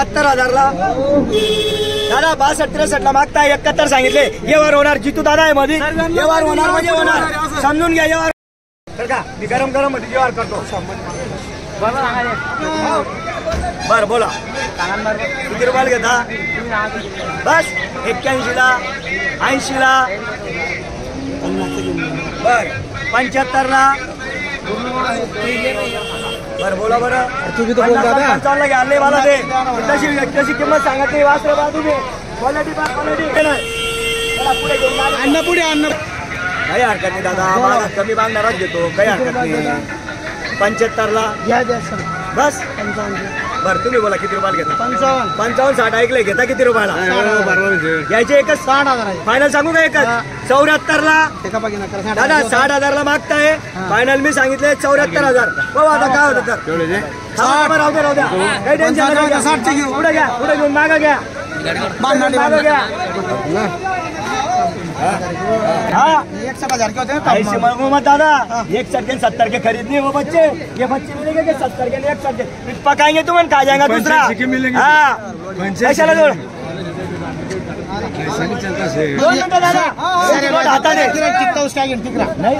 एकाहत्तर हजारला दादा बासष्ट त्रेसष्टला मागता एकाहत्तर सांगितले येवार होणार जितू दादा आहे मध्ये येवार होणार म्हणजे होणार समजून घ्या येवार तर का मी गरम गरम मध्ये येवार करतो बर बोला किती रुपयाला घेता बस एक्क्याऐंशीला ऐंशीला बर पंच्याहत्तरला बरं बोला बरं तो बोल दादा मला ते तशी तशी किंमत सांगते नाही बा अन्न पुढे अन्न काही हरकत नाही दादा आम्हाला हो. कमी बांधणारच घेतो काही हरकत नाही पंच्याहत्तरला घ्या द्या बस बर बरं तुम्ही बोला किती रुपयाला घेता पंचावन्न पंचावन्न साठ ऐकलंय घेता किती रुपयाला घ्यायचे एकच साठ हजार आहे फायनल सांगू का एकच चौऱ्याहत्तर ला दादा साठ दादा हजार. साठ हजारला मागताय फायनल मी सांगितले चौऱ्याहत्तर हजार बघू हो, आता काय होतं तर राहू द्या राहू द्या काही टेन्शन घेऊ. पुढे घ्या पुढे घेऊन मागा घ्या मागा घ्या हाँ एक सौ हजार के होते हैं दादा एक सर्जन सत्तर के खरीदने वो बच्चे ये बच्चे मिलेंगे के सत्तर के लिए एक सर्जन पकाएंगे तुम्हें तो खा जाएगा दूसरा हाँ। ऐसा लगा नहीं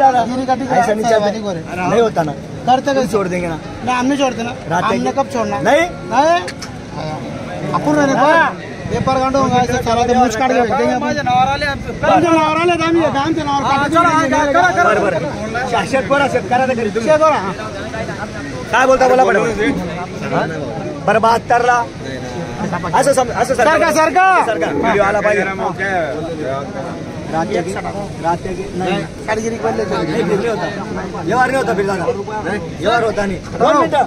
हाँ, हाँ, नहीं होता ना करते कभी छोड़ देंगे ना ना हमने छोड़ते ना हमने कब छोड़ना नहीं अपन पेपर काढून चालवते मुच काढ जनावराले आम्ही आमच्या नावावर शासक बरं शेतकऱ्याला घरी तुम्ही काय बोलता बोला पण बर्बाद बहात्तरला असं समजा असं सरकार सरकार सरकार व्हिडिओ आला पाहिजे नाही काडगिरी पडले व्यवहार नव्हता बिल दादा होता नाही दोन मिनिटं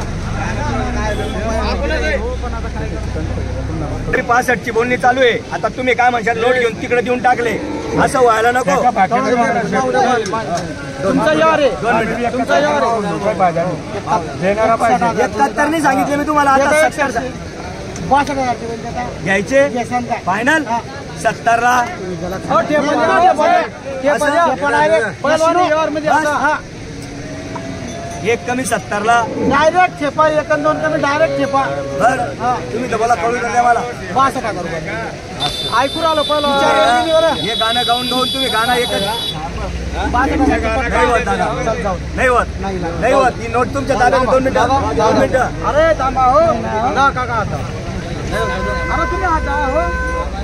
तरी पासष्ट बोलणी चालू आहे आता तुम्ही काय म्हणशाल लोट घेऊन तिकडे देऊन टाकले असं व्हायला नको एकाहत्तर नाही सांगितले मी तुम्हाला घ्यायचे फायनल सत्तर ला हो, एक कमी सत्तरला डायरेक्ट ठेपा एक दोन कमी डायरेक्ट ठेपा बर तुम्ही डबला कळून द्या मला बास का करू ऐकून आलो पण हे गाणं गाऊन गाऊन तुम्ही गाणं एकच नाही होत नाही होत नाही ही नोट तुमच्या दादा दोन मिनिट दोन अरे थांबा हो ना काका आता अरे तुम्ही आता हो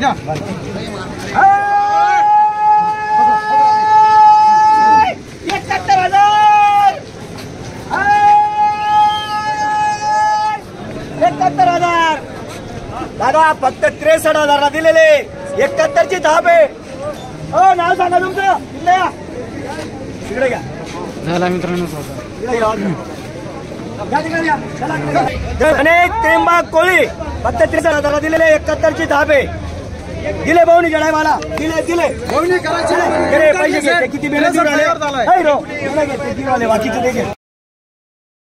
जा इकहत्तर हजार एकाहत्तर हजार दादा फक्त त्रेसष्ट हजारला दिलेले एकाहत्तरची धाप आहे हो नाव सांगा तुमचं इकडे या इकडे घ्या झाला मित्रांनो तो. इकडे कोळी फक्त त्रेसष्ट हजारला दिलेले एकाहत्तरची धाप आहे दिले भाऊनी जडाय मला दिले दिले भाऊनी करायचे दिले पैसे किती बेले देऊन आले ऐ रो बेले घेते देऊन बाकीचे दे